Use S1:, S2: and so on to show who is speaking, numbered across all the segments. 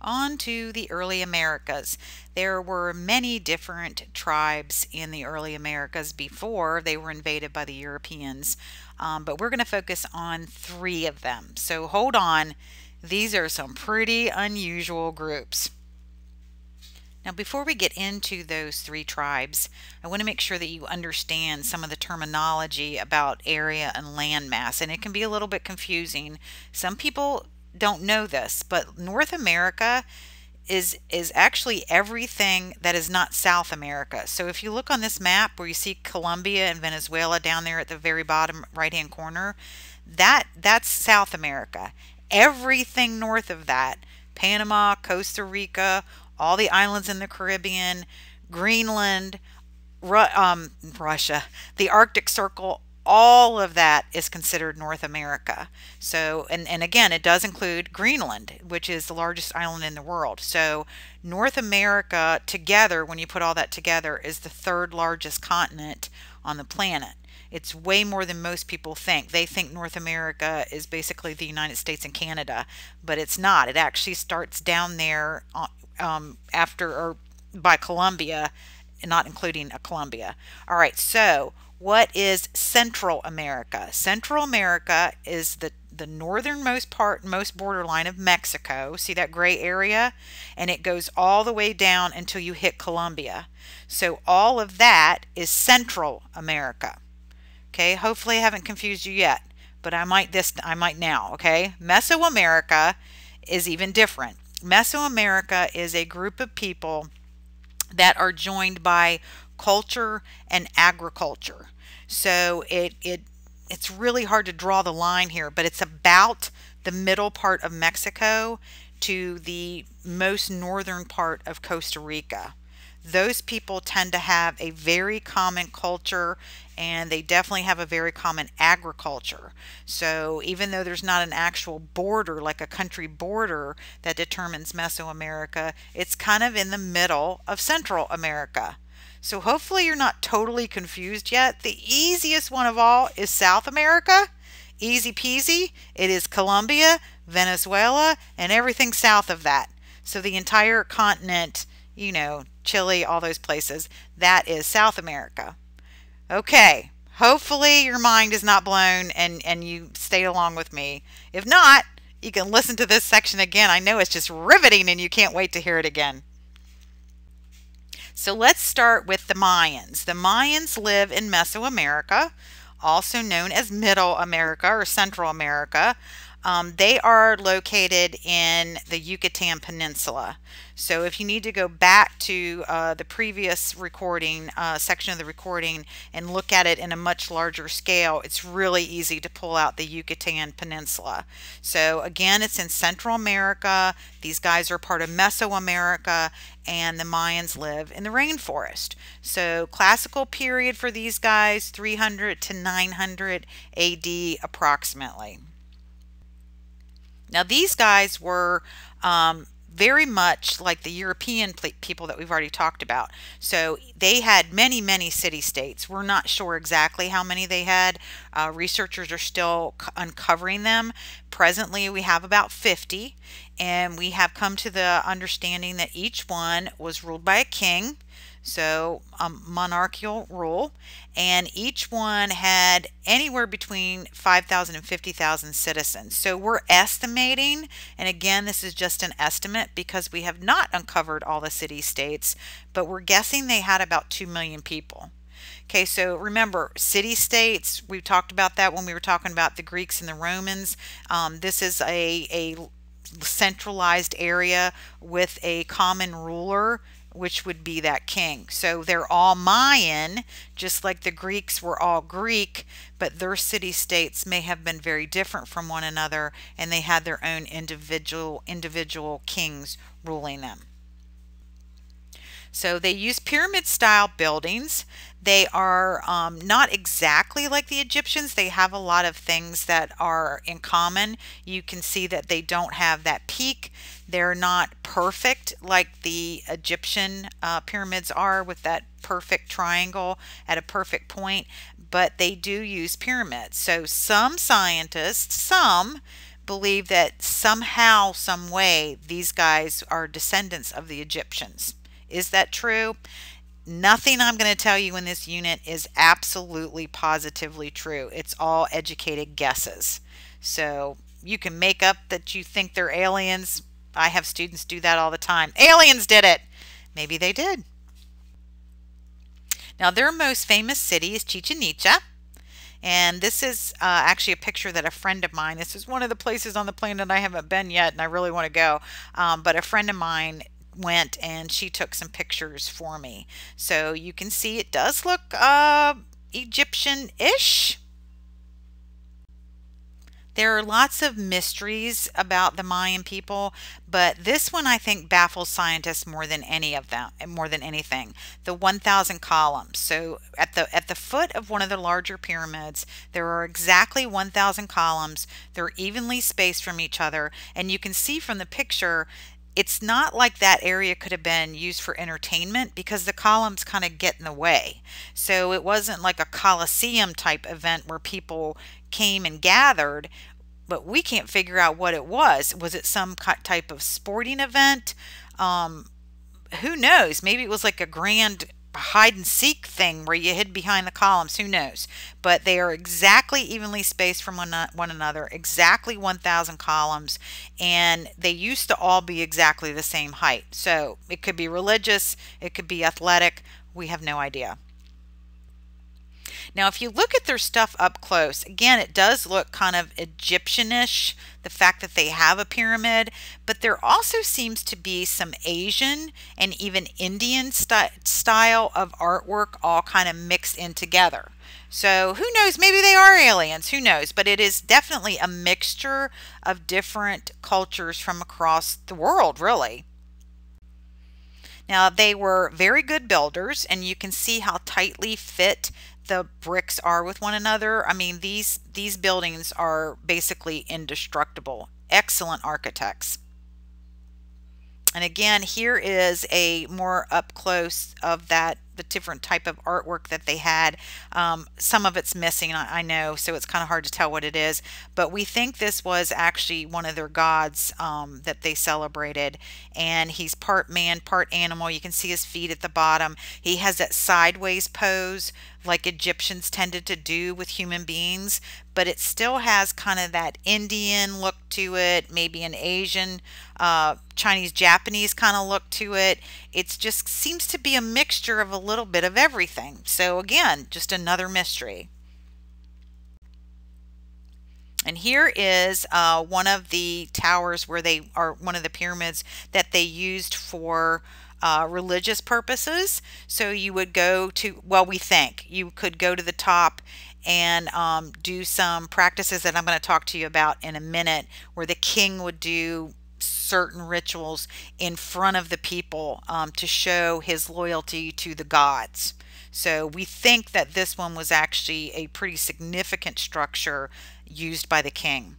S1: On to the early Americas. There were many different tribes in the early Americas before they were invaded by the Europeans, um, but we're going to focus on three of them. So hold on, these are some pretty unusual groups. Now, before we get into those three tribes, I want to make sure that you understand some of the terminology about area and landmass, and it can be a little bit confusing. Some people don't know this, but North America is is actually everything that is not South America. So if you look on this map where you see Colombia and Venezuela down there at the very bottom right hand corner, that that's South America. Everything north of that, Panama, Costa Rica, all the islands in the Caribbean, Greenland, Ru um, Russia, the Arctic Circle, all of that is considered North America. So, and, and again, it does include Greenland, which is the largest island in the world. So, North America together, when you put all that together, is the third largest continent on the planet. It's way more than most people think. They think North America is basically the United States and Canada, but it's not. It actually starts down there uh, um, after or by Colombia, not including a Colombia. All right, so what is Central America? Central America is the the northernmost part, most borderline of Mexico. See that gray area? And it goes all the way down until you hit Colombia. So all of that is Central America. Okay, hopefully I haven't confused you yet, but I might this I might now, okay? Mesoamerica is even different. Mesoamerica is a group of people that are joined by culture and agriculture. So it, it it's really hard to draw the line here, but it's about the middle part of Mexico to the most northern part of Costa Rica. Those people tend to have a very common culture and they definitely have a very common agriculture. So even though there's not an actual border, like a country border that determines Mesoamerica, it's kind of in the middle of Central America. So hopefully you're not totally confused yet. The easiest one of all is South America. Easy peasy. It is Colombia, Venezuela, and everything south of that. So the entire continent, you know, Chile, all those places, that is South America. Okay, hopefully your mind is not blown and, and you stayed along with me. If not, you can listen to this section again. I know it's just riveting and you can't wait to hear it again. So let's start with the Mayans. The Mayans live in Mesoamerica, also known as Middle America or Central America. Um, they are located in the Yucatan Peninsula. So if you need to go back to uh, the previous recording, uh, section of the recording, and look at it in a much larger scale, it's really easy to pull out the Yucatan Peninsula. So again, it's in Central America. These guys are part of Mesoamerica, and the Mayans live in the rainforest. So classical period for these guys, 300 to 900 AD approximately. Now these guys were um, very much like the European people that we've already talked about. So they had many, many city-states. We're not sure exactly how many they had. Uh, researchers are still uncovering them. Presently, we have about 50, and we have come to the understanding that each one was ruled by a king so um, monarchical rule. And each one had anywhere between 5,000 and 50,000 citizens. So we're estimating and again this is just an estimate because we have not uncovered all the city states but we're guessing they had about 2 million people. Okay, so remember, city states, we talked about that when we were talking about the Greeks and the Romans. Um, this is a, a centralized area with a common ruler which would be that king. So they're all Mayan, just like the Greeks were all Greek, but their city states may have been very different from one another and they had their own individual individual kings ruling them. So they use pyramid style buildings. They are um, not exactly like the Egyptians. They have a lot of things that are in common. You can see that they don't have that peak. They're not perfect like the Egyptian uh, pyramids are with that perfect triangle at a perfect point, but they do use pyramids. So some scientists, some, believe that somehow, some way, these guys are descendants of the Egyptians. Is that true? Nothing I'm going to tell you in this unit is absolutely positively true. It's all educated guesses. So you can make up that you think they're aliens. I have students do that all the time. Aliens did it. Maybe they did. Now, their most famous city is Chichen Itza. And this is uh, actually a picture that a friend of mine, this is one of the places on the planet I haven't been yet and I really want to go. Um, but a friend of mine went and she took some pictures for me. So you can see it does look uh, Egyptian-ish. There are lots of mysteries about the Mayan people, but this one I think baffles scientists more than any of them, more than anything. The 1,000 columns. So at the at the foot of one of the larger pyramids, there are exactly 1,000 columns. They're evenly spaced from each other, and you can see from the picture it's not like that area could have been used for entertainment because the columns kind of get in the way. So it wasn't like a coliseum type event where people came and gathered, but we can't figure out what it was. Was it some type of sporting event? Um, who knows? Maybe it was like a grand hide and seek thing where you hid behind the columns. Who knows? But they are exactly evenly spaced from one, one another, exactly 1,000 columns, and they used to all be exactly the same height. So it could be religious, it could be athletic. We have no idea. Now, if you look at their stuff up close, again, it does look kind of Egyptianish, the fact that they have a pyramid, but there also seems to be some Asian and even Indian st style of artwork all kind of mixed in together. So who knows, maybe they are aliens, who knows, but it is definitely a mixture of different cultures from across the world, really. Now, they were very good builders, and you can see how tightly fit the bricks are with one another. I mean, these these buildings are basically indestructible. Excellent architects. And again, here is a more up close of that the different type of artwork that they had. Um, some of it's missing, I, I, know, so it's kind of hard to tell what it is. But we think this was actually one of their gods um, that they celebrated. And he's part man, part animal. You can see his feet at the bottom. He has that sideways pose like Egyptians tended to do with human beings, but it still has kind of that Indian look to it, maybe an Asian, uh, Chinese, Japanese kind of look to it. It just seems to be a mixture of a little bit of everything. So again, just another mystery. And here is uh, one of the towers where they are one of the pyramids that they used for uh, religious purposes. So you would go to, well, we think you could go to the top and um, do some practices that I'm going to talk to you about in a minute, where the king would do certain rituals in front of the people um, to show his loyalty to the gods. So we think that this one was actually a pretty significant structure used by the king.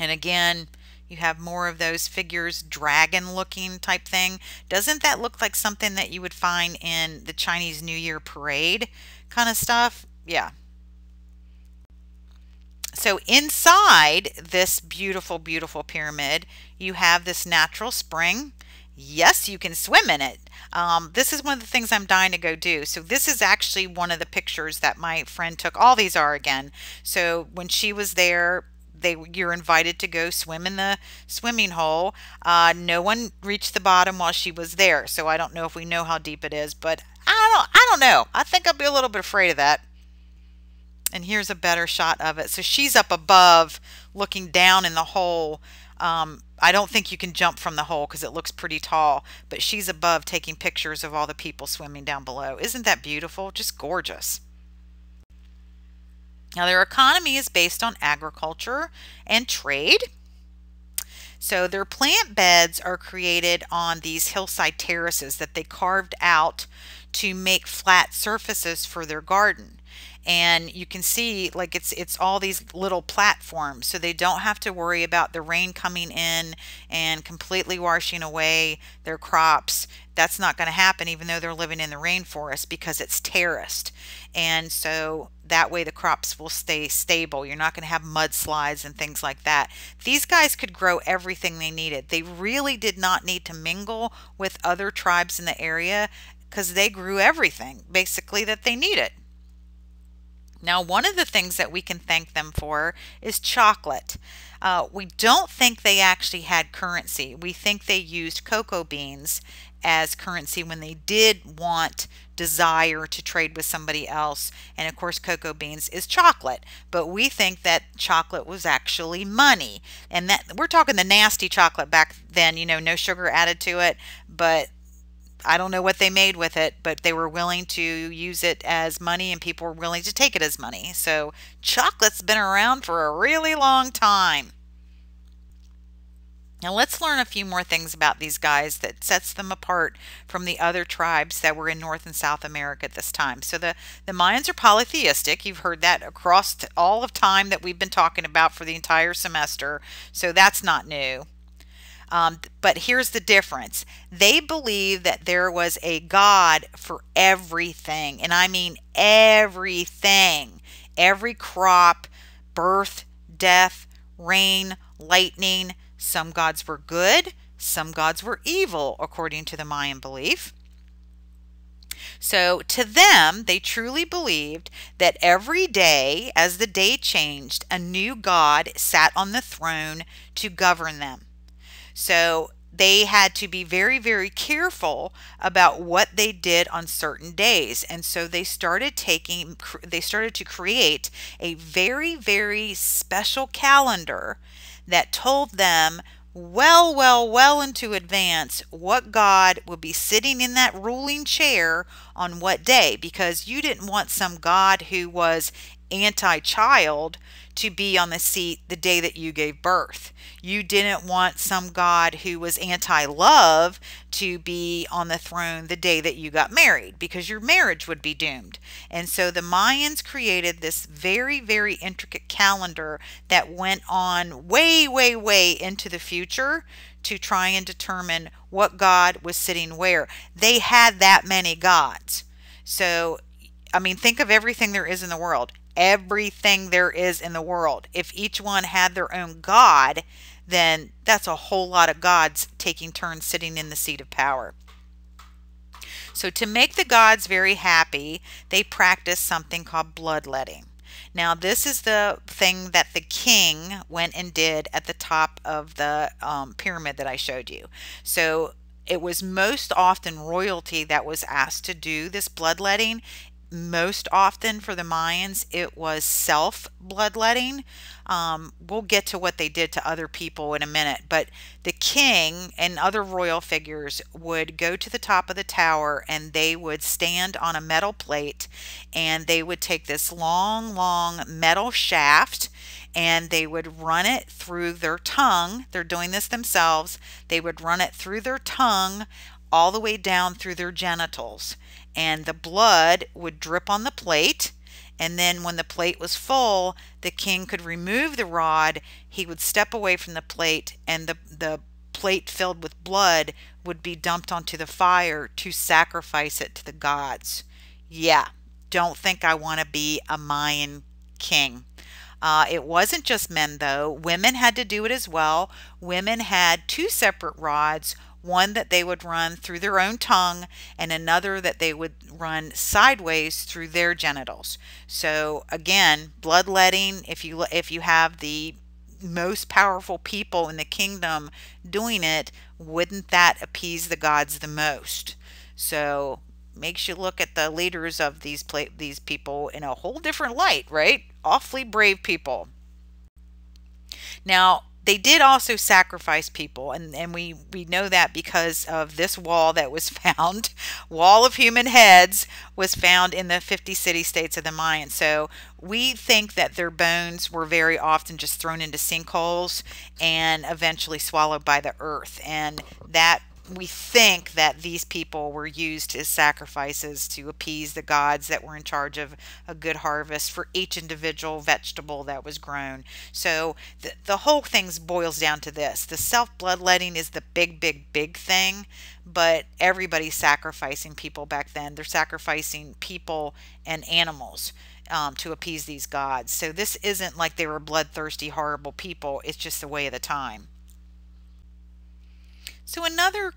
S1: And again, you have more of those figures, dragon looking type thing. Doesn't that look like something that you would find in the Chinese New Year parade kind of stuff? Yeah. So inside this beautiful, beautiful pyramid, you have this natural spring. Yes, you can swim in it. Um, this is one of the things I'm dying to go do. So this is actually one of the pictures that my friend took. All these are again. So when she was there, they you're invited to go swim in the swimming hole. Uh, no one reached the bottom while she was there, so I don't know if we know how deep it is, but I don't I don't know. I think I'd be a little bit afraid of that. And here's a better shot of it. So she's up above looking down in the hole. Um, I don't think you can jump from the hole because it looks pretty tall, but she's above taking pictures of all the people swimming down below. Isn't that beautiful? Just gorgeous. Now, their economy is based on agriculture and trade. So their plant beds are created on these hillside terraces that they carved out to make flat surfaces for their garden. And you can see like it's it's all these little platforms so they don't have to worry about the rain coming in and completely washing away their crops. That's not going to happen even though they're living in the rainforest because it's terraced. And so that way the crops will stay stable. You're not going to have mudslides and things like that. These guys could grow everything they needed. They really did not need to mingle with other tribes in the area because they grew everything basically that they needed. Now, one of the things that we can thank them for is chocolate. Uh, we don't think they actually had currency. We think they used cocoa beans as currency when they did want desire to trade with somebody else. And of course, cocoa beans is chocolate, but we think that chocolate was actually money. And that we're talking the nasty chocolate back then, you know, no sugar added to it, but I don't know what they made with it, but they were willing to use it as money and people were willing to take it as money. So chocolate's been around for a really long time. Now let's learn a few more things about these guys that sets them apart from the other tribes that were in North and South America at this time. So the, the Mayans are polytheistic. You've heard that across all of time that we've been talking about for the entire semester. So that's not new. Um, but here's the difference. They believe that there was a God for everything. And I mean everything. Every crop, birth, death, rain, lightning, some gods were good, some gods were evil, according to the Mayan belief. So, to them, they truly believed that every day, as the day changed, a new God sat on the throne to govern them. So, they had to be very, very careful about what they did on certain days. And so they started taking, they started to create a very, very special calendar that told them well, well, well into advance what God would be sitting in that ruling chair on what day because you didn't want some God who was anti child to be on the seat the day that you gave birth. You didn't want some God who was anti love to be on the throne the day that you got married because your marriage would be doomed. And so the Mayans created this very, very intricate calendar that went on way, way, way into the future to try and determine what God was sitting where. They had that many gods. So, I mean, think of everything there is in the world everything there is in the world. If each one had their own God, then that's a whole lot of gods taking turns sitting in the seat of power. So, to make the gods very happy, they practiced something called bloodletting. Now, this is the thing that the king went and did at the top of the um, pyramid that I showed you. So, it was most often royalty that was asked to do this bloodletting most often for the Mayans, it was self bloodletting. Um, we'll get to what they did to other people in a minute, but the king and other royal figures would go to the top of the tower and they would stand on a metal plate and they would take this long, long metal shaft and they would run it through their tongue. They're doing this themselves. They would run it through their tongue all the way down through their genitals and the blood would drip on the plate. And then when the plate was full, the king could remove the rod. He would step away from the plate, and the, the plate filled with blood would be dumped onto the fire to sacrifice it to the gods. Yeah, don't think I want to be a Mayan king. Uh, it wasn't just men, though. Women had to do it as well. Women had two separate rods one that they would run through their own tongue and another that they would run sideways through their genitals. So again, bloodletting if you if you have the most powerful people in the kingdom doing it, wouldn't that appease the gods the most? So makes you look at the leaders of these these people in a whole different light, right? Awfully brave people. Now, they did also sacrifice people and, and we, we know that because of this wall that was found. Wall of human heads was found in the 50 city states of the Mayans. So we think that their bones were very often just thrown into sinkholes and eventually swallowed by the earth and that we think that these people were used as sacrifices to appease the gods that were in charge of a good harvest for each individual vegetable that was grown. So the, the whole thing boils down to this. The self-bloodletting is the big, big, big thing, but everybody's sacrificing people back then. They're sacrificing people and animals. um, to appease these gods. So this isn't like they were bloodthirsty, horrible people. It's just the way of the time. So another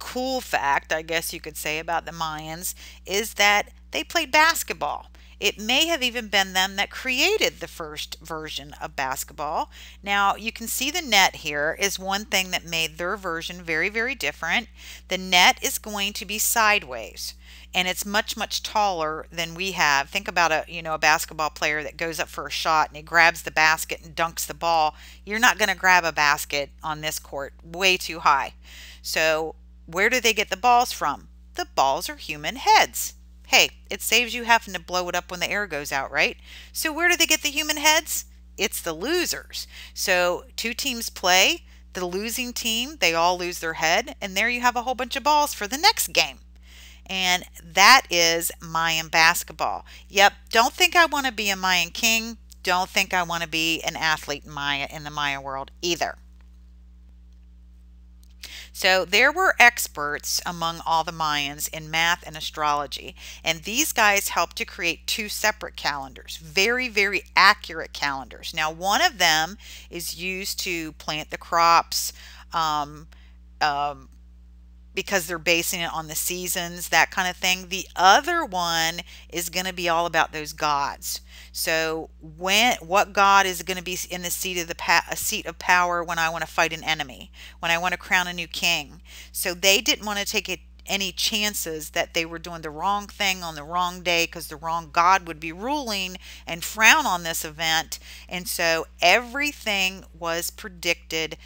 S1: cool fact, I guess you could say, about the Mayans is that they played basketball. It may have even been them that created the first version of basketball. Now, you can see the net here is one thing that made their version very, very different. The net is going to be sideways and it's much much taller than we have. Think about a you know a basketball player that goes up for a shot and he grabs the basket and dunks the ball. You're not going to grab a basket on this court way too high. So where do they get the balls from? The balls are human heads. Hey it saves you having to blow it up when the air goes out right? So where do they get the human heads? It's the losers. So two teams play the losing team they all lose their head and there you have a whole bunch of balls for the next game and that is Mayan basketball. Yep, don't think I want to be a Mayan king. Don't think I want to be an athlete in Maya in the Maya world either. So there were experts among all the Mayans in math and astrology, and these guys helped to create two separate calendars, very, very accurate calendars. Now, one of them is used to plant the crops, um, um, because they're basing it on the seasons, that kind of thing. The other one is going to be all about those gods. So when what god is going to be in the seat of the a seat of power when I want to fight an enemy, when I want to crown a new king. So they didn't want to take it any chances that they were doing the wrong thing on the wrong day because the wrong God would be ruling and frown on this event. And so everything was predicted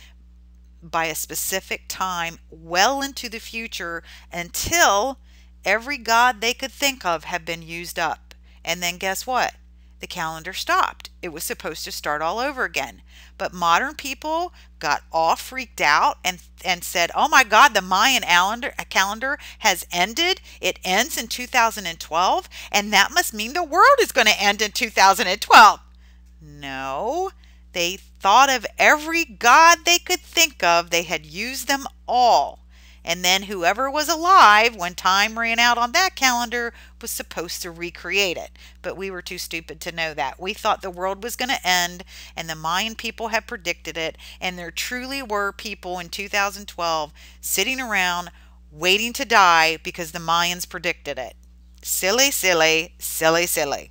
S1: by a specific time well into the future until every god they could think of had been used up. And then guess what? The calendar stopped. It was supposed to start all over again. But modern people got all freaked out and, and said, oh my God, the Mayan calendar, calendar has ended. It ends in 2012, and that must mean the world is going to end in 2012. No, they thought of every god they could think of. They had used them all. And then whoever was alive when time ran out on that calendar was supposed to recreate it. But we were too stupid to know that. We thought the world was going to end, and the Mayan people had predicted it. And there truly were people in 2012 sitting around waiting to die because the Mayans predicted it. Silly, silly, silly, silly.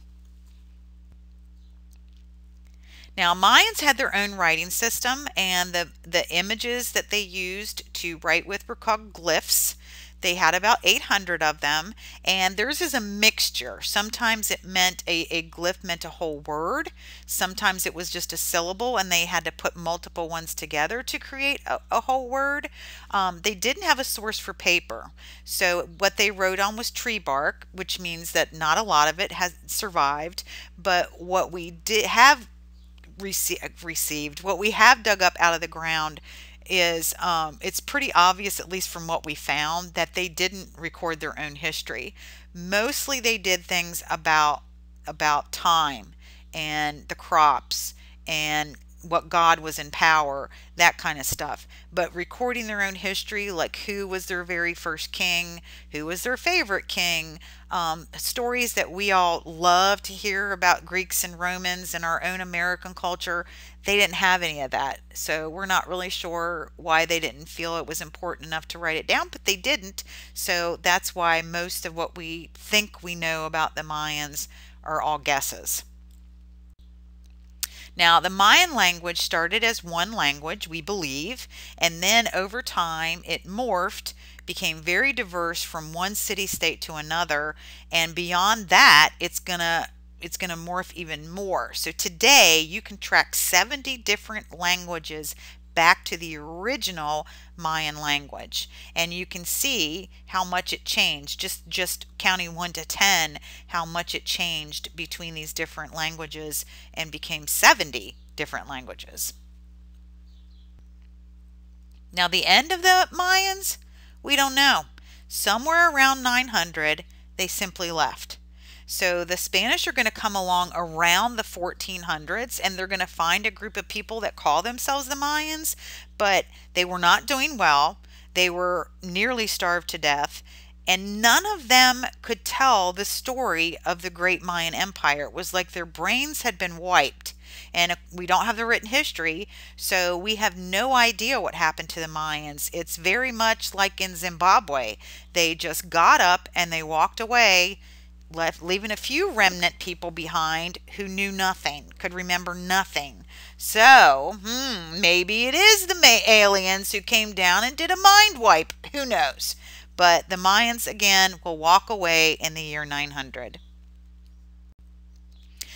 S1: Now, Mayans had their own writing system, and the, the images that they used to write with were called glyphs. They had about 800 of them, and theirs is a mixture. Sometimes it meant a, a glyph meant a whole word. Sometimes it was just a syllable, and they had to put multiple ones together to create a, a whole word. Um, they didn't have a source for paper, so what they wrote on was tree bark, which means that not a lot of it has survived. But what we did have rece- received. What we have dug up out of the ground is um, it's pretty obvious, at least from what we found, that they didn't record their own history. Mostly, they did things about about time and the crops and what God was in power, that kind of stuff. But recording their own history, like who was their very first king, who was their favorite king, um, stories that we all love to hear about Greeks and Romans and our own American culture, they didn't have any of that. So we're not really sure why they didn't feel it was important enough to write it down, but they didn't. So that's why most of what we think we know about the Mayans are all guesses. Now, the Mayan language started as one language, we believe, and then over time it morphed, became very diverse from one city state to another, and beyond that, it's going to it's going to morph even more. So today you can track 70 different languages back to the original Mayan language. And you can see how much it changed, just, just counting 1 to 10, how much it changed between these different languages and became 70 different languages. Now the end of the Mayans, we don't know. Somewhere around 900, they simply left. So the Spanish are going to come along around the 1400s and they're going to find a group of people that call themselves the Mayans, but they were not doing well. They were nearly starved to death and none of them could tell the story of the great Mayan Empire. It was like their brains had been wiped. And we don't have the written history, so we have no idea what happened to the Mayans. It's very much like in Zimbabwe. They just got up and they walked away, left leaving a few remnant people behind who knew nothing, could remember nothing. So, hmm, maybe it is the aliens who came down and did a mind wipe. Who knows? But the Mayans again will walk away in the year 900.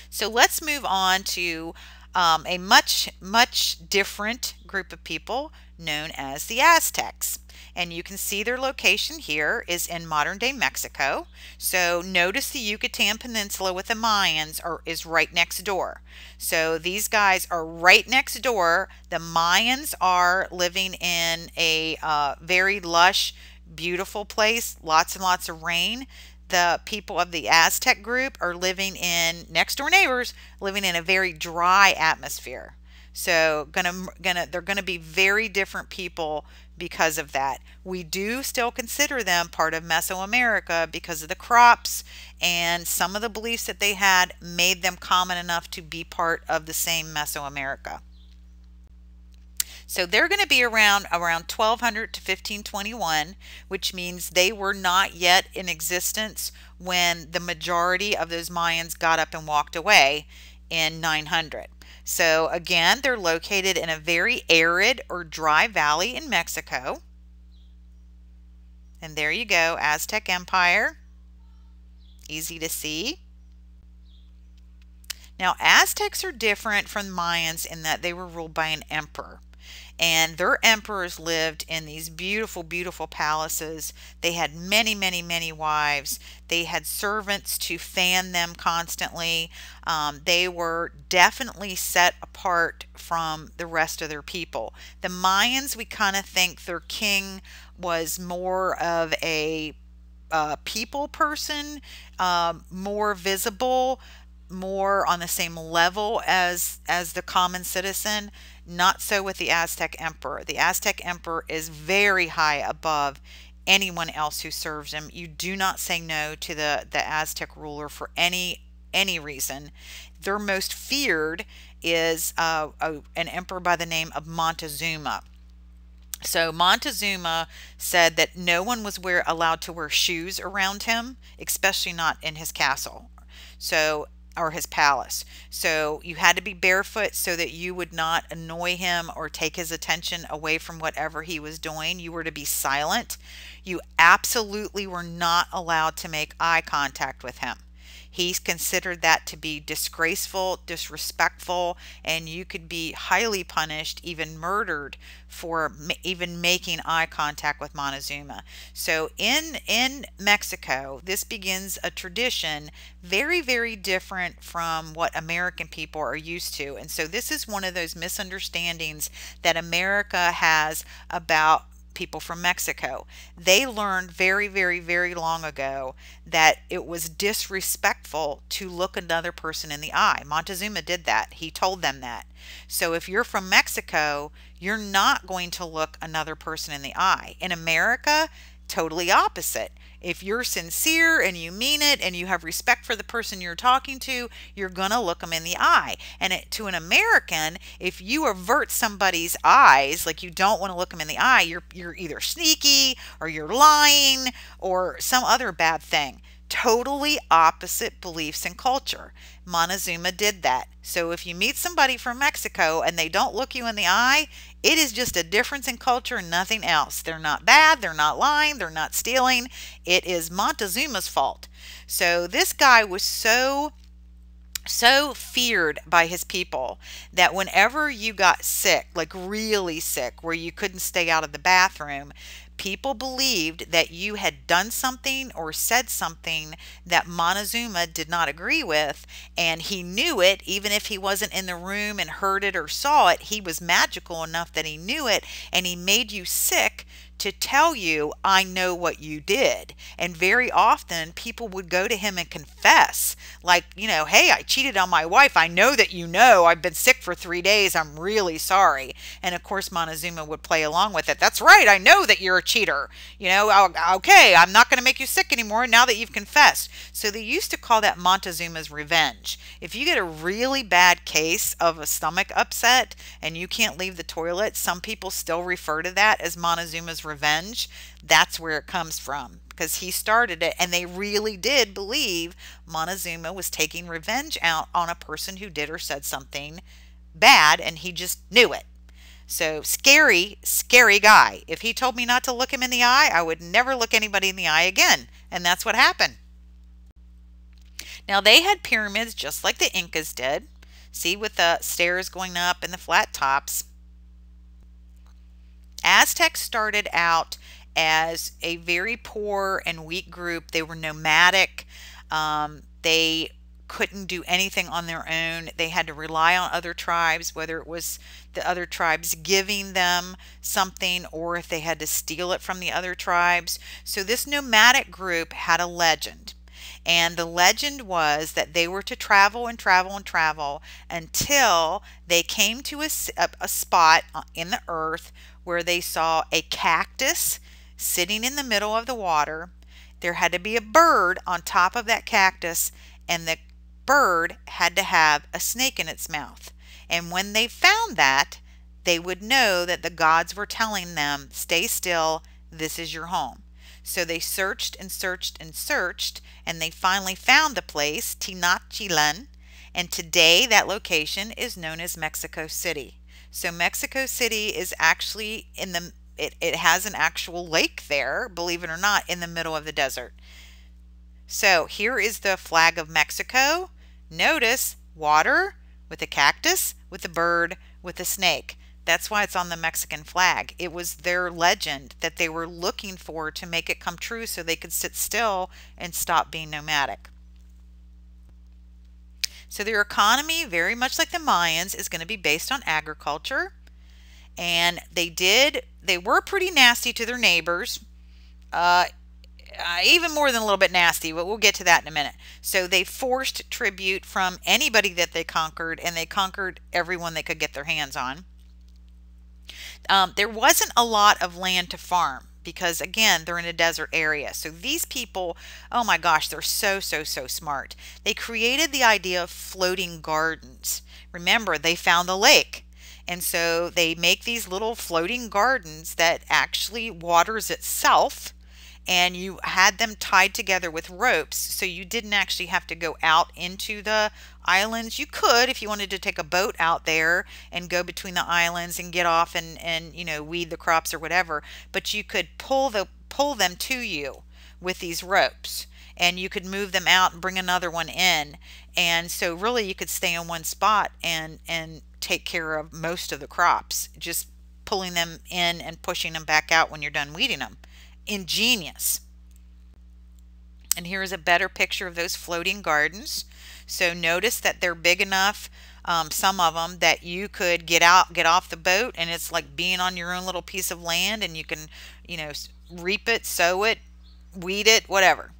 S1: So let's move on to um, a much, much different group of people known as the Aztecs. And you can see their location here is in modern day Mexico. So notice the Yucatan Peninsula with the Mayans are, is right next door. So these guys are right next door. The Mayans are living in a uh, very lush, beautiful place, lots and lots of rain the people of the Aztec group are living in next door neighbors living in a very dry atmosphere. So gonna gonna they're gonna be very different people because of that. We do still consider them part of Mesoamerica because of the crops and some of the beliefs that they had made them common enough to be part of the same Mesoamerica. So they're going to be around around 1200 to 1521, which means they were not yet in existence when the majority of those Mayans got up and walked away in 900. So again, they're located in a very arid or dry valley in Mexico. And there you go, Aztec Empire. Easy to see. Now, Aztecs are different from Mayans in that they were ruled by an emperor and their emperors lived in these beautiful, beautiful palaces. They had many, many, many wives. They had servants to fan them constantly. Um, they were definitely set apart from the rest of their people. The Mayans, we kind of think their king was more of a uh, people person, um, more visible, more on the same level as as the common citizen not so with the Aztec emperor. The Aztec emperor is very high above anyone else who serves him. You do not say no to the, the Aztec ruler for any any reason. Their most feared is uh, a, an emperor by the name of Montezuma. So Montezuma said that no one was wear, allowed to wear shoes around him, especially not in his castle. So or his palace. So you had to be barefoot so that you would not annoy him or take his attention away from whatever he was doing. You were to be silent. You absolutely were not allowed to make eye contact with him. He's considered that to be disgraceful, disrespectful, and you could be highly punished, even murdered, for even making eye contact with Montezuma. So in in Mexico, this begins a tradition very very different from what American people are used to. And so this is one of those misunderstandings that America has about people from Mexico. They learned very, very, very long ago that it was disrespectful to look another person in the eye. Montezuma did that. He told them that. So if you're from Mexico, you're not going to look another person in the eye. In America, totally opposite. If you're sincere and you mean it and you have respect for the person you're talking to, you're going to look them in the eye. And it, to an American, if you avert somebody's eyes, like you don't want to look them in the eye, you're, you're either sneaky or you're lying or some other bad thing totally opposite beliefs and culture. Montezuma did that. So if you meet somebody from Mexico and they don't look you in the eye, it is just a difference in culture and nothing else. They're not bad, they're not lying, they're not stealing. It is Montezuma's fault. So this guy was so so feared by his people that whenever you got sick, like really sick, where you couldn't stay out of the bathroom, people believed that you had done something or said something that Montezuma did not agree with, and he knew it, even if he wasn't in the room and heard it or saw it. He was magical enough that he knew it, and he made you sick to tell you, I know what you did. And very often people would go to him and confess, like, you know, hey, I cheated on my wife. I know that you know. I've been sick for three days. I'm really sorry. And of course, Montezuma would play along with it. That's right. I know that you're a cheater. You know, oh, okay, I'm not going to make you sick anymore now that you've confessed. So they used to call that Montezuma's revenge. If you get a really bad case of a stomach upset and you can't leave the toilet, some people still refer to that as Montezuma's revenge. Revenge, that's where it comes from because he started it and they really did believe Montezuma was taking revenge out on a person who did or said something bad and he just knew it. So scary, scary guy. If he told me not to look him in the eye, I would never look anybody in the eye again. And that's what happened. Now they had pyramids just like the Incas did. See, with the stairs going up and the flat tops. Aztecs started out as a very poor and weak group. They were nomadic. Um, they couldn't do anything on their own. They had to rely on other tribes, whether it was the other tribes giving them something or if they had to steal it from the other tribes. So this nomadic group had a legend. And the legend was that they were to travel and travel and travel until they came to a, a, spot uh, in the earth where they saw a cactus sitting in the middle of the water. There had to be a bird on top of that cactus, and the bird had to have a snake in its mouth. And when they found that, they would know that the gods were telling them, Stay still, this is your home. So they searched and searched and searched, and they finally found the place, Tenochtitlan, and today that location is known as Mexico City. So Mexico City is actually in the it, it has an actual lake there, believe it or not, in the middle of the desert. So here is the flag of Mexico. Notice water with a cactus, with a bird, with a snake. That's why it's on the Mexican flag. It was their legend that they were looking for to make it come true so they could sit still and stop being nomadic. So their economy, very much like the Mayans, is going to be based on agriculture. And they did, they were pretty nasty to their neighbors. Uh, even more than a little bit nasty, but we'll get to that in a minute. So they forced tribute from anybody that they conquered, and they conquered everyone they could get their hands on. Um, there wasn't a lot of land to farm because again they're in a desert area. So these people oh my gosh they're so so so smart. They created the idea of floating gardens. Remember they found the lake. And so they make these little floating gardens that actually waters itself and you had them tied together with ropes so you didn't actually have to go out into the islands. You could if you wanted to take a boat out there and go between the islands and get off and and you know weed the crops or whatever but you could pull the pull them to you with these ropes and you could move them out and bring another one in. And so really you could stay in one spot and and take care of most of the crops just pulling them in and pushing them back out when you're done weeding them ingenious. And here is a better picture of those floating gardens. So notice that they're big enough, um, some of them, that you could get out, get off the boat, and it's like being on your own little piece of land, and you can, you know, reap it, sow it, weed it, whatever.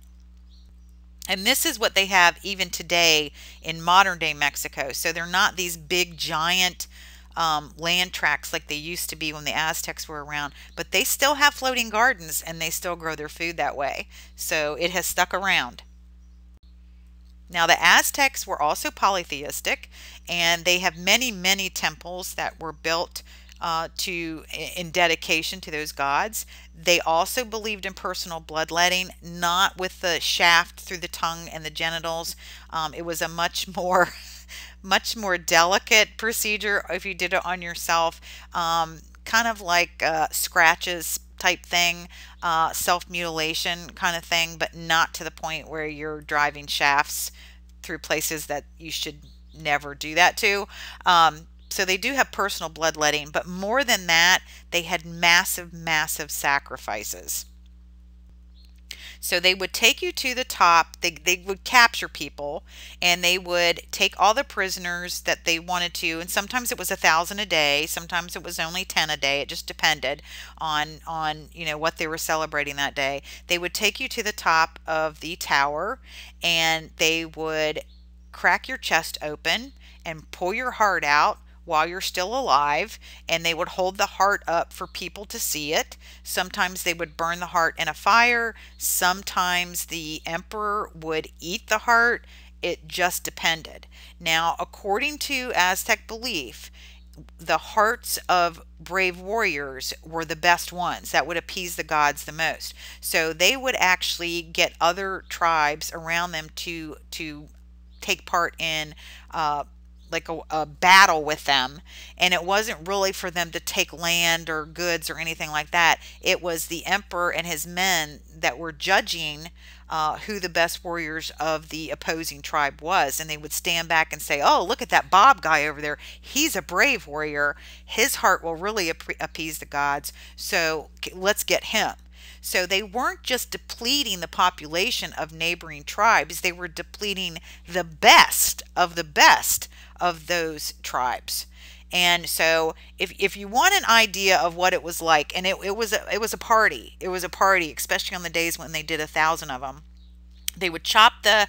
S1: And this is what they have even today in modern day Mexico. So they're not these big, giant um, land tracts like they used to be when the Aztecs were around, but they still have floating gardens and they still grow their food that way. So it has stuck around. Now, the Aztecs were also polytheistic, and they have many, many temples that were built uh, to in dedication to those gods. They also believed in personal bloodletting, not with the shaft through the tongue and the genitals. Um, it was a much more much more delicate procedure if you did it on yourself. Um, kind of like uh, scratches type thing, uh, self mutilation kind of thing, but not to the point where you're driving shafts through places that you should never do that to. Um, so they do have personal bloodletting, but more than that, they had massive, massive sacrifices. So they would take you to the top, they, they would capture people, and they would take all the prisoners that they wanted to. And sometimes it was a thousand a day, sometimes it was only 10 a day. It just depended on, on you know, what they were celebrating that day. They would take you to the top of the tower and they would crack your chest open and pull your heart out while you're still alive, and they would hold the heart up for people to see it. Sometimes they would burn the heart in a fire, sometimes the emperor would eat the heart. It just depended. Now, according to Aztec belief, the hearts of brave warriors were the best ones that would appease the gods the most. So they would actually get other tribes around them to to take part in uh, like a, a, battle with them and it wasn't really for them to take land or goods or anything like that. It was the emperor and his men that were judging uh, who the best warriors of the opposing tribe was and they would stand back and say oh look at that bob guy over there. He's a brave warrior. His heart will really appease the gods. So let's get him so they weren't just depleting the population of neighboring tribes, they were depleting the best of the best of those tribes. And so if, if you want an idea of what it was like, and it, it was a, it was a party, it was a party, especially on the days when they did a thousand of them, they would chop the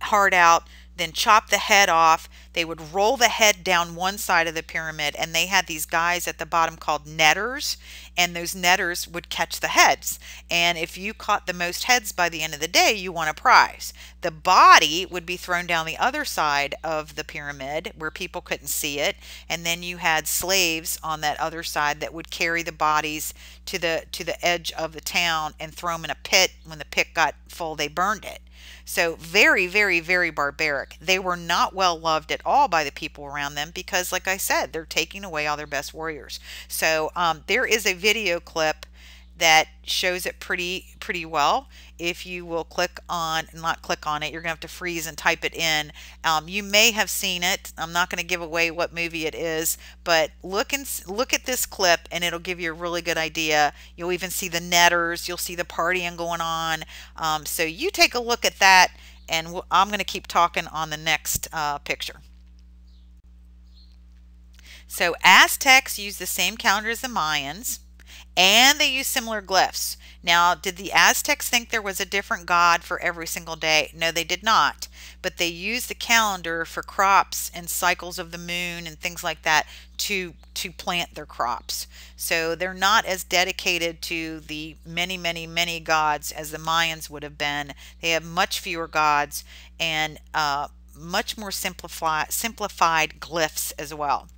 S1: heart out, then chop the head off. They would roll the head down one side of the pyramid, and they had these guys at the bottom called netters, and those netters would catch the heads. And if you caught the most heads by the end of the day, you won a prize. The body would be thrown down the other side of the pyramid where people couldn't see it, and then you had slaves on that other side that would carry the bodies to the to the edge of the town and throw them in a pit. When the pit got full, they burned it. So, very, very, very barbaric. They were not well loved at all by the people around them because, like I said, they're taking away all their best warriors. So, um, there is a video clip that shows it pretty pretty well. If you will click on not click on it you're gonna have to freeze and type it in. Um, you may have seen it. I'm not gonna give away what movie it is but look and look at this clip and it'll give you a really good idea. You'll even see the netters you'll see the partying going on. Um, so you take a look at that and I'm gonna keep talking on the next uh, picture. So Aztecs use the same calendar as the Mayans and they use similar glyphs. Now, did the Aztecs think there was a different god for every single day? No, they did not. But they used the calendar for crops and cycles of the moon and things like that to to plant their crops. So they're not as dedicated to the many, many, many gods as the Mayans would have been. They have much fewer gods and uh, much more simplified simplified glyphs as well.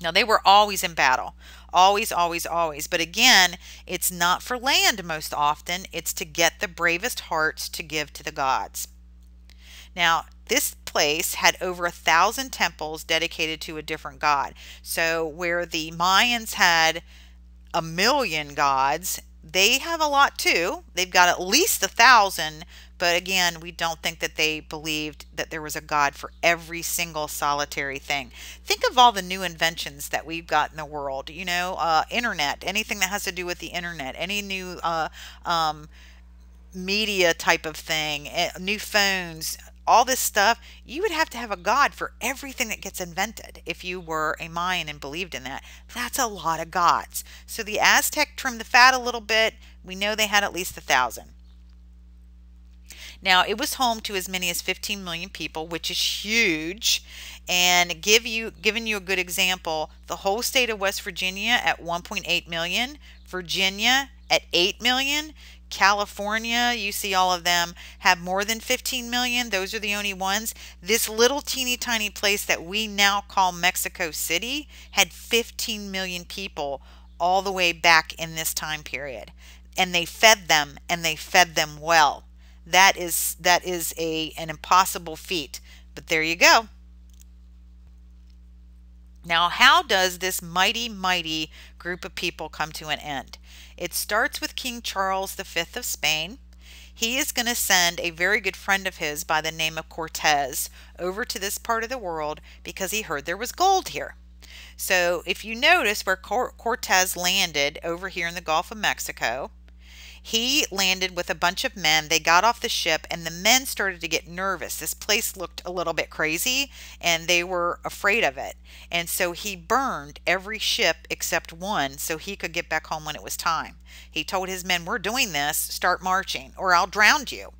S1: Now, they were always in battle. Always, always, always. But again, it's not for land most often. It's to get the bravest hearts to give to the gods. Now, this place had over a thousand temples dedicated to a different god. So, where the Mayans had a million gods, they have a lot too. They've got at least a thousand, but again, we don't think that they believed that there was a God for every single solitary thing. Think of all the new inventions that we've got in the world, you know, uh, internet, anything that has to do with the internet, any new uh, um, media type of thing, eh, new phones, all this stuff, you would have to have a God for everything that gets invented if you were a Mayan and believed in that. That's a lot of gods. So the Aztec trimmed the fat a little bit. We know they had at least a thousand. Now, it was home to as many as 15 million people, which is huge. And give you giving you a good example, the whole state of West Virginia at 1.8 million, Virginia at 8 million, California, you see all of them have more than 15 million. Those are the only ones. This little teeny tiny place that we now call Mexico City had 15 million people all the way back in this time period. And they fed them and they fed them well that is that is a an impossible feat but there you go. Now how does this mighty mighty group of people come to an end? It starts with king charles v of spain. He is going to send a very good friend of his by the name of cortez over to this part of the world because he heard there was gold here. So if you notice where cortez landed over here in the gulf of mexico he landed with a bunch of men. They got off the ship, and the men started to get nervous. This place looked a little bit crazy, and they were afraid of it. And so he burned every ship except one so he could get back home when it was time. He told his men, We're doing this, start marching, or I'll drown you.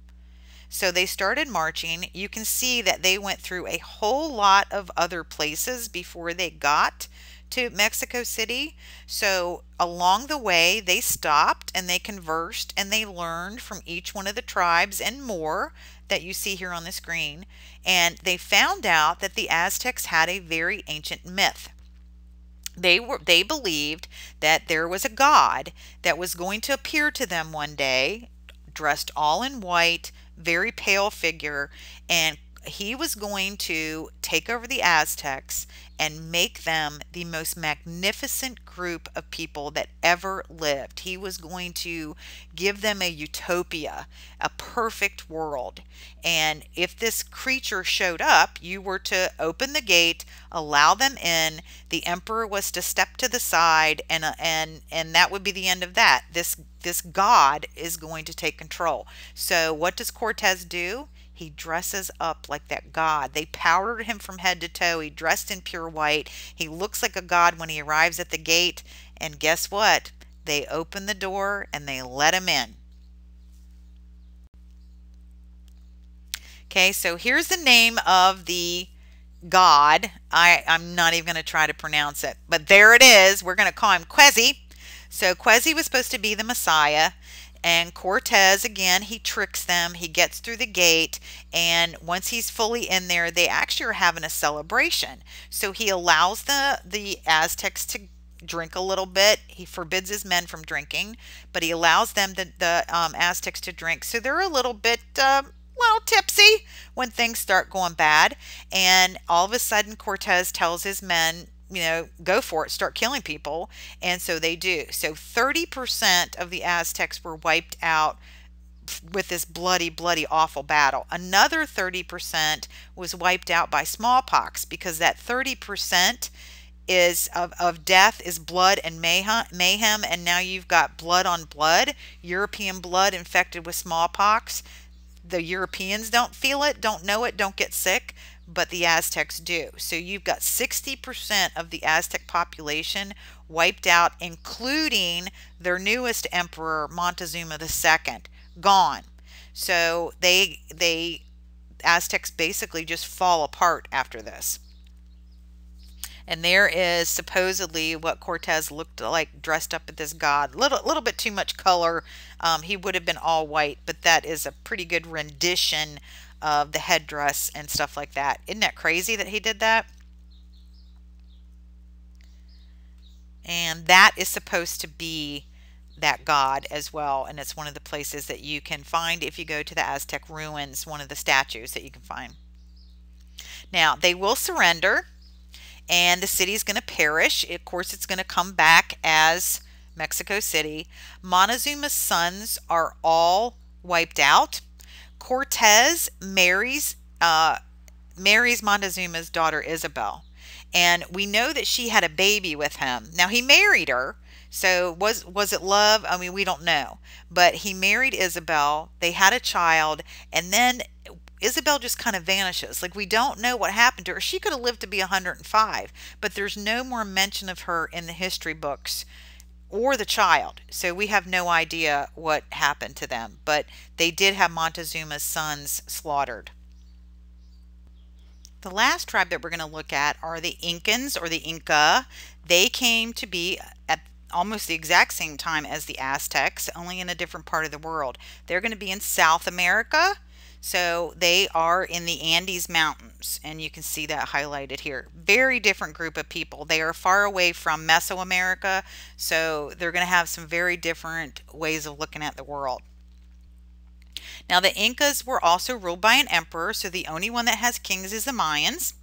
S1: So they started marching. You can see that they went through a whole lot of other places before they got to Mexico City. So along the way, they stopped and they conversed and they learned from each one of the tribes and more that you see here on the screen. And they found out that the Aztecs had a very ancient myth. They were they believed that there was a god that was going to appear to them one day dressed all in white, very pale figure and he was going to take over the Aztecs and make them the most magnificent group of people that ever lived. He was going to give them a utopia, a perfect world. And if this creature showed up, you were to open the gate, allow them in. The emperor was to step to the side and uh, and and that would be the end of that. This this god is going to take control. So what does Cortez do? He dresses up like that god. They powdered him from head to toe. He dressed in pure white. He looks like a god when he arrives at the gate. And guess what? They open the door and they let him in. Okay, so here's the name of the God. I, I'm not even going to try to pronounce it, but there it is. We're going to call him Quezi. So Quezi was supposed to be the Messiah. And Cortez, again, he tricks them. He gets through the gate. And once he's fully in there, they actually are having a celebration. So he allows the, the Aztecs to drink a little bit. He forbids his men from drinking, but he allows them, the, the um, Aztecs, to drink. So they're a little bit, uh, little tipsy when things start going bad. And all of a sudden, Cortez tells his men, you know, go for it, start killing people. And so they do. So 30% of the Aztecs were wiped out with this bloody, bloody, awful battle. Another 30% was wiped out by smallpox because that 30% is of, of death is blood and mayhem, mayhem and now you've got blood on blood european blood infected with smallpox the europeans don't feel it don't know it don't get sick but the Aztecs do. So you've got 60% of the Aztec population wiped out, including their newest emperor, Montezuma II, gone. So they they Aztecs basically just fall apart after this. And there is supposedly what Cortez looked like dressed up as this god. Little a little bit too much color. Um, he would have been all white, but that is a pretty good rendition of the headdress and stuff like that. Isn't that crazy that he did that? And that is supposed to be that god as well. And it's one of the places that you can find if you go to the Aztec ruins, one of the statues that you can find. Now, they will surrender and the city is going to perish. Of course, it's going to come back as Mexico City. Montezuma's sons are all wiped out. Cortez marries uh, marries Montezuma's daughter Isabel, and we know that she had a baby with him. Now he married her, so was was it love? I mean, we don't know, but he married Isabel. They had a child, and then Isabel just kind of vanishes. Like we don't know what happened to her. She could have lived to be 105, but there's no more mention of her in the history books or the child. So we have no idea what happened to them, but they did have Montezuma's sons slaughtered. The last tribe that we're going to look at are the Incans or the Inca. They came to be at almost the exact same time as the Aztecs, only in a different part of the world. They're going to be in South America so they are in the Andes Mountains, and you can see that highlighted here. Very different group of people. They are far away from Mesoamerica, so they're going to have some very different ways of looking at the world. Now, the Incas were also ruled by an emperor, so the only one that has kings is the Mayans.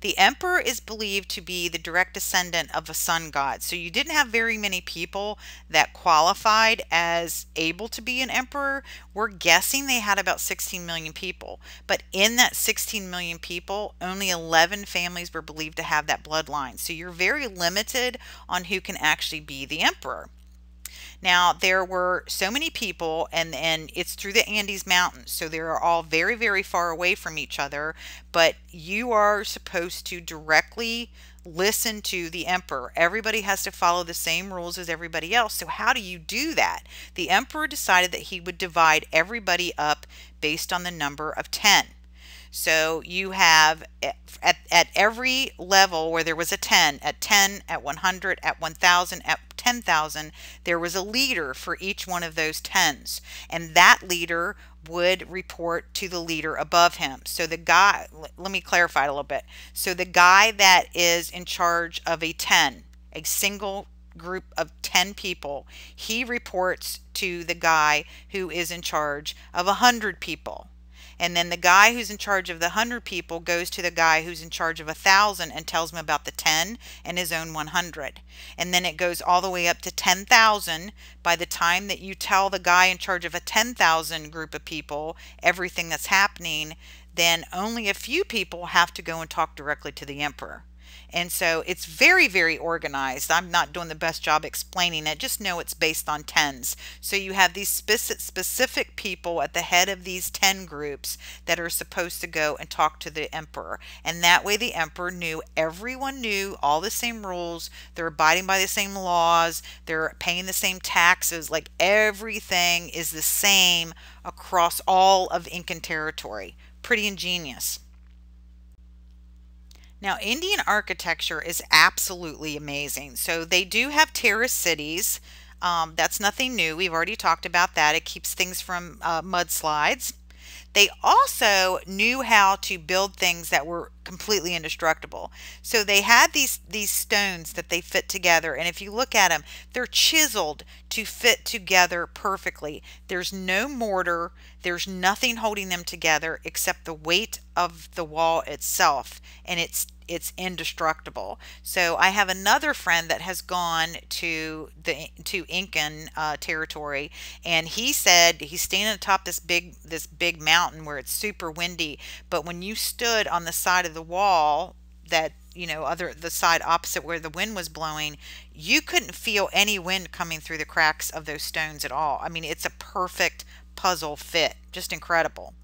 S1: The emperor is believed to be the direct descendant of a sun god. So you didn't have very many people that qualified as able to be an emperor. We're guessing they had about 16 million people. But in that 16 million people, only 11 families were believed to have that bloodline. So you're very limited on who can actually be the emperor. Now, there were so many people, and, and it's through the Andes Mountains, so they're all very, very far away from each other, but you are supposed to directly listen to the emperor. Everybody has to follow the same rules as everybody else. So, how do you do that? The emperor decided that he would divide everybody up based on the number of 10. So you have eh, at, at every level where there was a 10, at 10, at 100, at 1000, at 10,000, there was a leader for each one of those 10s. And that leader would report to the leader above him. So the guy, let me clarify it a little bit. So the guy that is in charge of a 10, a single group of 10 people, he reports to the guy who is in charge of 100 people. And then the guy who's in charge of the 100 people goes to the guy who's in charge of a 1,000 and tells him about the 10 and his own 100. And then it goes all the way up to 10,000. By the time that you tell the guy in charge of a 10,000 group of people everything that's happening, then only a few people have to go and talk directly to the emperor. And so it's very, very organized. I'm not doing the best job explaining it. Just know it's based on tens. So you have these specific people at the head of these 10 groups that are supposed to go and talk to the emperor. And that way the emperor knew everyone knew all the same rules. They're abiding by the same laws. They're paying the same taxes. Like everything is the same across all of Incan territory. Pretty ingenious. Now, Incan architecture is absolutely amazing. So they do have terrace cities. Um, that's nothing new. We've already talked about that. It keeps things from uh, mudslides. They also knew how to build things that were completely indestructible. So they had these these stones that they fit together and if you look at them, they're chiseled to fit together perfectly. There's no mortar, there's nothing holding them together except the weight of the wall itself and it's it's indestructible. So I have another friend that has gone to the to Incan uh, territory, and he said he's standing atop this big this big mountain where it's super windy. But when you stood on the side of the wall that you know other the side opposite where the wind was blowing you couldn't feel any wind coming through the cracks of those stones at all i mean it's a perfect puzzle fit just incredible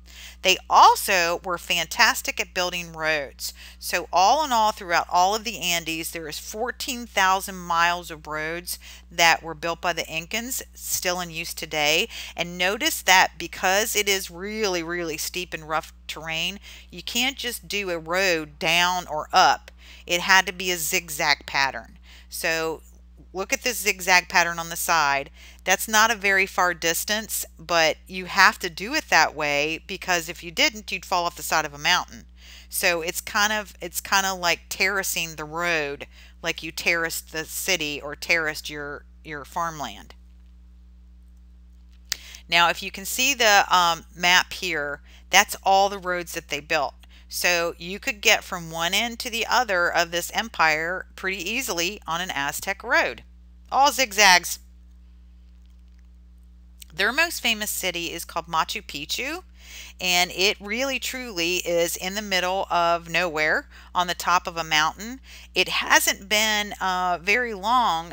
S1: they also were fantastic at building roads. So all in all, throughout all of the Andes, there is 14,000 miles of roads that were built by the Incans, still in use today. And notice that because it is really, really steep and rough terrain, you can't just do a road down or up. It had to be a zigzag pattern. So look at this zigzag pattern on the side. That's not a very far distance, but you have to do it that way because if you didn't, you'd fall off the side of a mountain. So it's kind of it's kind of like terracing the road, like you terraced the city or terraced your your farmland. Now, if you can see the um, map here, that's all the roads that they built. So you could get from one end to the other of this empire pretty easily on an Aztec road. All zigzags. Their most famous city is called Machu Picchu, and it really truly is in the middle of nowhere on the top of a mountain. It hasn't been uh, very long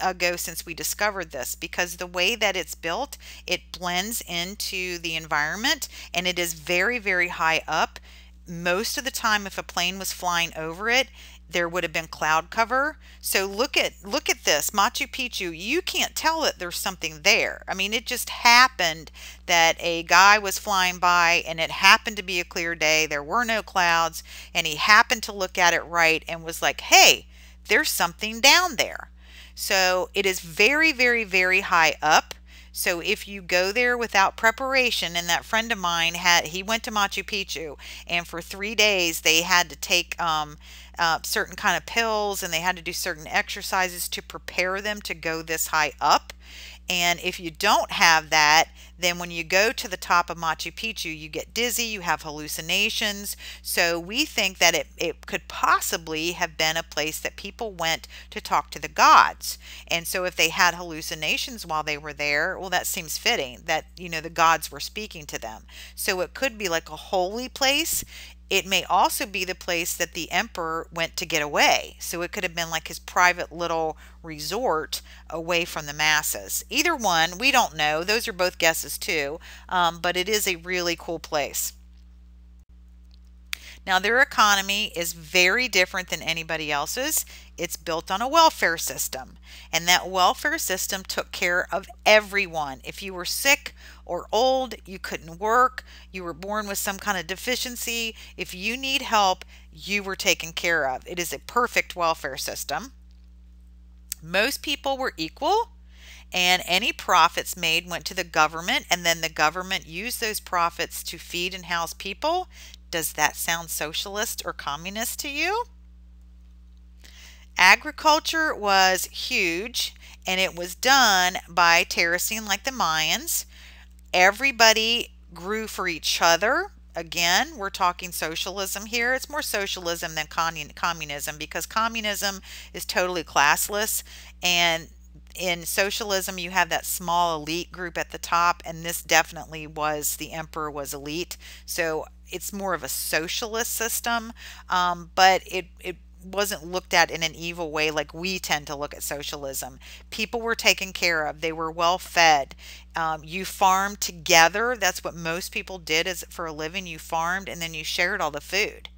S1: ago since we discovered this because the way that it's built, it blends into the environment and it is very, very high up most of the time if a plane was flying over it there would have been cloud cover. So look at look at this machu picchu you can't tell that there's something there. I mean it just happened that a guy was flying by and it happened to be a clear day there were no clouds and he happened to look at it right and was like hey there's something down there. So it is very very very high up so if you go there without preparation, and that friend of mine had, he went to Machu Picchu, and for three days they had to take um, uh, certain kind of pills, and they had to do certain exercises to prepare them to go this high up. And if you don't have that, then when you go to the top of Machu Picchu, you get dizzy, you have hallucinations. So we think that it, it could possibly have been a place that people went to talk to the gods. And so if they had hallucinations while they were there, well, that seems fitting that, you know, the gods were speaking to them. So it could be like a holy place it may also be the place that the emperor went to get away. So it could have been like his private little resort away from the masses. Either one, we don't know. Those are both guesses too, um, but it is a really cool place. Now, their economy is very different than anybody else's. It's built on a welfare system, and that welfare system took care of everyone. If you were sick or old, you couldn't work, you were born with some kind of deficiency, if you need help, you were taken care of. It is a perfect welfare system. Most people were equal and any profits made went to the government and then the government used those profits to feed and house people does that sound socialist or communist to you? Agriculture was huge and it was done by terracing like the Mayans. Everybody grew for each other. Again, we're talking socialism here. It's more socialism than communism because communism is totally classless and in socialism you have that small elite group at the top and this definitely was the emperor was elite so it's more of a socialist system, um, but it, it wasn't looked at in an evil way like we tend to look at socialism. People were taken care of. They were well fed. Um, you farmed together. That's what most people did as for a living. You farmed and then you shared all the food.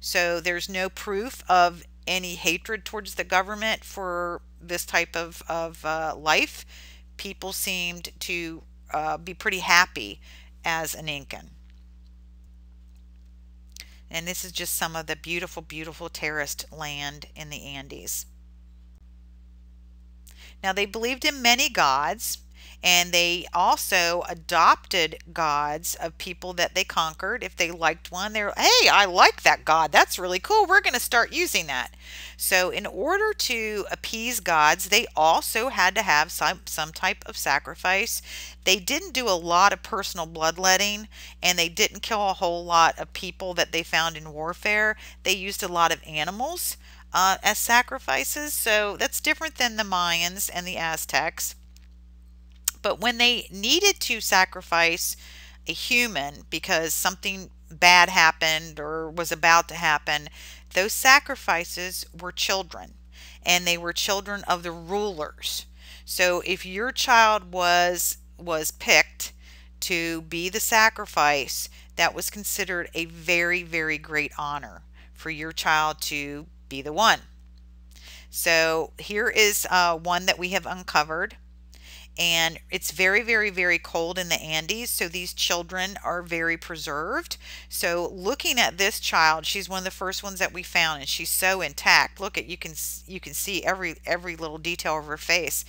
S1: So there's no proof of any hatred towards the government for this type of, of uh, life. People seemed to uh, be pretty happy as an Incan. And this is just some of the beautiful, beautiful terraced land in the Andes. Now, they believed in many gods, and they also adopted gods of people that they conquered. If they liked one, they're, hey, I like that god. That's really cool. We're going to start using that. So, in order to appease gods, they also had to have some, some type of sacrifice. They didn't do a lot of personal bloodletting, and they didn't kill a whole lot of people that they found in warfare. They used a lot of animals. Uh, as sacrifices, so that's different than the Mayans and the Aztecs. But when they needed to sacrifice a human because something bad happened or was about to happen, those sacrifices were children and they were children of the rulers. So if your child was was picked to be the sacrifice, that was considered a very very great honor for your child to be the one. So here is uh, one that we have uncovered and it's very very very cold in the Andes so these children are very preserved. So looking at this child she's one of the first ones that we found and she's so intact. Look at you can you can see every every little detail of her face.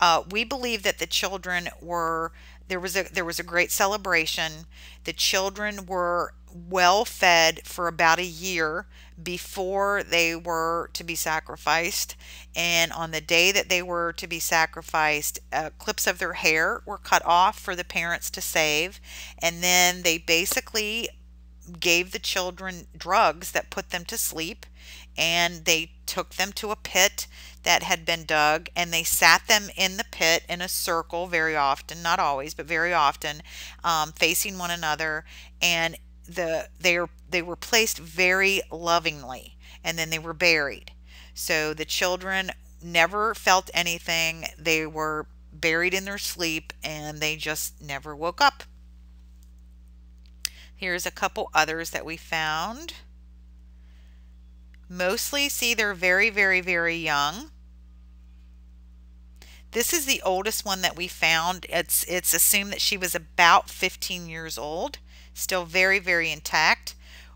S1: Uh, we believe that the children were there was a there was a great celebration the children were well fed for about a year before they were to be sacrificed. And on the day that they were to be sacrificed, uh, clips of their hair were cut off for the parents to save. And then they basically gave the children drugs that put them to sleep. And they took them to a pit that had been dug and they sat them in the pit in a circle very often, not always, but very often, um, facing one another. And the they are they were placed very lovingly and then they were buried. So the children never felt anything. They were buried in their sleep and they just never woke up. Here's a couple others that we found. Mostly see they're very, very, very young. This is the oldest one that we found. It's, it's assumed that she was about 15 years old still very, very intact.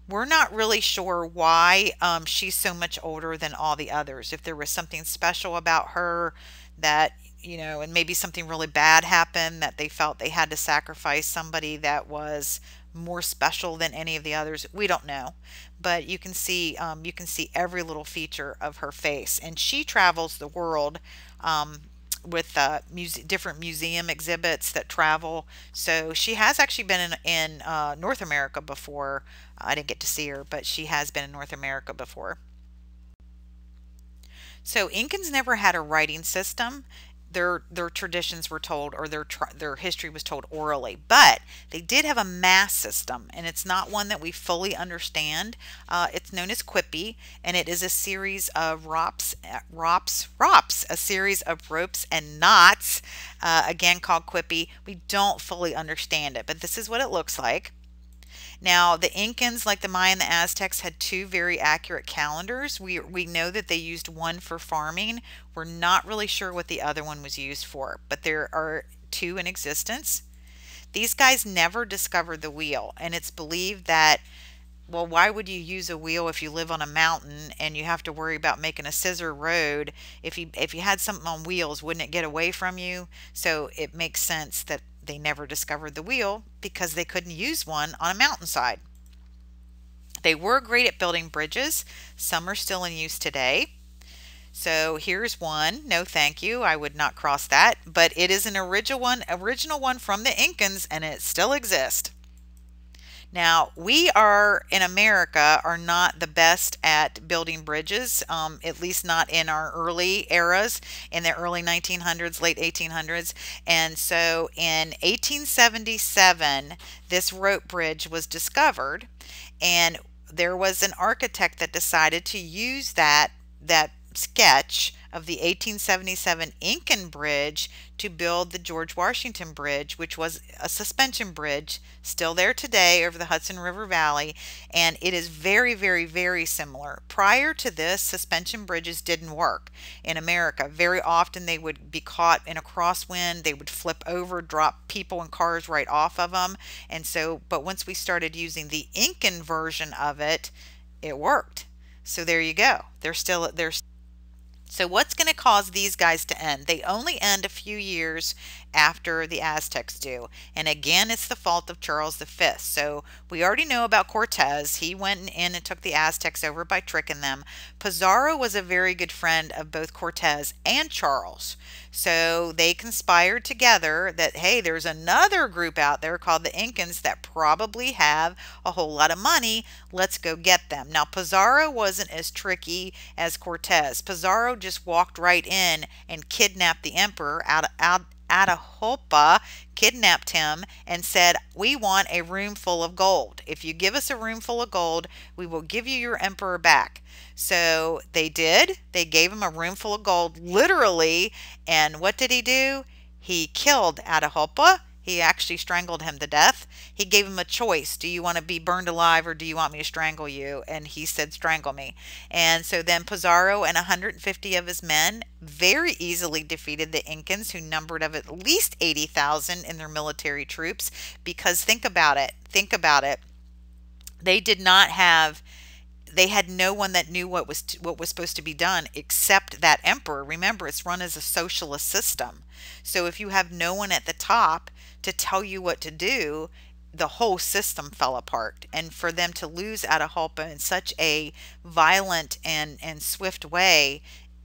S1: We're not really sure why um, she's so much older than all the others. If there was something special about her that, you know, and maybe something really bad happened that they felt they had to sacrifice somebody that was more special than any of the others. We don't know, but you can see um, you can see every little feature of her face, and she travels the world um, with uh, muse- different museum exhibits that travel. So she has actually been in, in uh, North America before. I didn't get to see her, but she has been in North America before. So Incans never had a writing system. Their their traditions were told or their their history was told orally but they did have a mass system and it's not one that we fully understand. Uh, it's known as quippy and it is a series of rops rops rops a series of ropes and knots uh, again called quippy. We don't fully understand it but this is what it looks like now, the Incans, like the Maya and the Aztecs, had two very accurate calendars. We, we know that they used one for farming. We're not really sure what the other one was used for, but there are two in existence. These guys never discovered the wheel, and it's believed that well, why would you use a wheel if you live on a mountain and you have to worry about making a scissor road? If you if you had something on wheels, wouldn't it get away from you? So it makes sense that they never discovered the wheel because they couldn't use one on a mountainside. They were great at building bridges. Some are still in use today. So here's one. No, thank you. I would not cross that, but it is an original one, original one from the Incans, and it still exists. Now, we are in America are not the best at building bridges, um, at least not in our early eras, in the early 1900s, late 1800s. And so in 1877, this rope bridge was discovered, and there was an architect that decided to use that that sketch of the 1877 Incan Bridge to build the George Washington Bridge, which was a suspension bridge, still there today over the Hudson River Valley, and it is very, very, very similar. Prior to this, suspension bridges didn't work in America. Very often they would be caught in a crosswind, they would flip over, drop people and cars right off of them, and so, but once we started using the Incan version of it, it worked. So there you go. They're still, they're so what's going to cause these guys to end? They only end a few years after the Aztecs do. And again, it's the fault of Charles V. So we already know about Cortez. He went in and took the Aztecs over by tricking them. Pizarro was a very good friend of both Cortez and Charles. So they conspired together that, hey, there's another group out there called the Incans that probably have a whole lot of money. Let's go get them. Now, Pizarro wasn't as tricky as Cortez. Pizarro just walked right in and kidnapped the emperor out, out, Atahualpa kidnapped him and said, We want a room full of gold. If you give us a room full of gold, we will give you your emperor back. So they did. They gave him a room full of gold, literally. And what did he do? He killed Atahualpa he actually strangled him to death. He gave him a choice. Do you want to be burned alive or do you want me to strangle you? And he said, strangle me. And so then Pizarro and 150 of his men very easily defeated the Incans, who numbered of at least 80,000 in their military troops. Because think about it. Think about it. They did not have they had no one that knew what was what was supposed to be done except that emperor. Remember, it's run as a socialist system. So if you have no one at the top to tell you what to do, the whole system fell apart. And for them to lose Atahualpa in such a violent and, and swift way,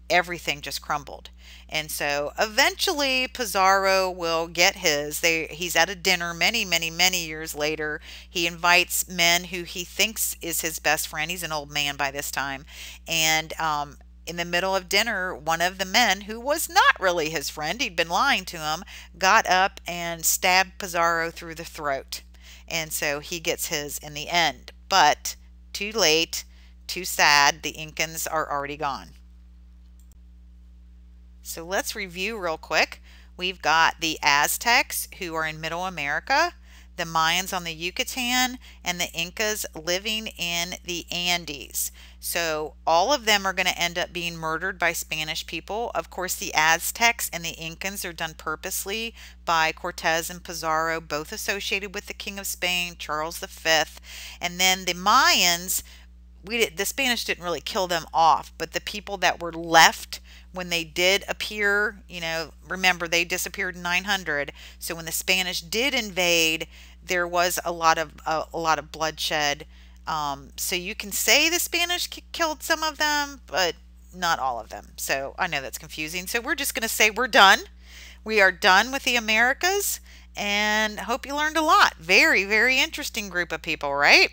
S1: everything just crumbled. And so eventually Pizarro will get his. They, he's at a dinner many, many, many years later. He invites men who he thinks is his best friend. He's an old man by this time. And um, in the middle of dinner, one of the men, who was not really his friend, he'd been lying to him, got up and stabbed Pizarro through the throat. And so he gets his in the end. But too late, too sad, the Incans are already gone. So let's review real quick. We've got the Aztecs who are in Middle America the Mayans on the Yucatan, and the Incas living in the Andes. So all of them are going to end up being murdered by Spanish people. Of course, the Aztecs and the Incans are done purposely by Cortez and Pizarro, both associated with the King of Spain, Charles V. And then the Mayans, we did, the Spanish didn't really kill them off, but the people that were left when they did appear, you know, remember they disappeared in 900. So when the Spanish did invade, there was a lot of uh, a lot of bloodshed. Um, so you can say the Spanish killed some of them, but not all of them. So I know that's confusing. So we're just going to say we're done. We are done with the Americas and hope you learned a lot. Very, very interesting group of people, right?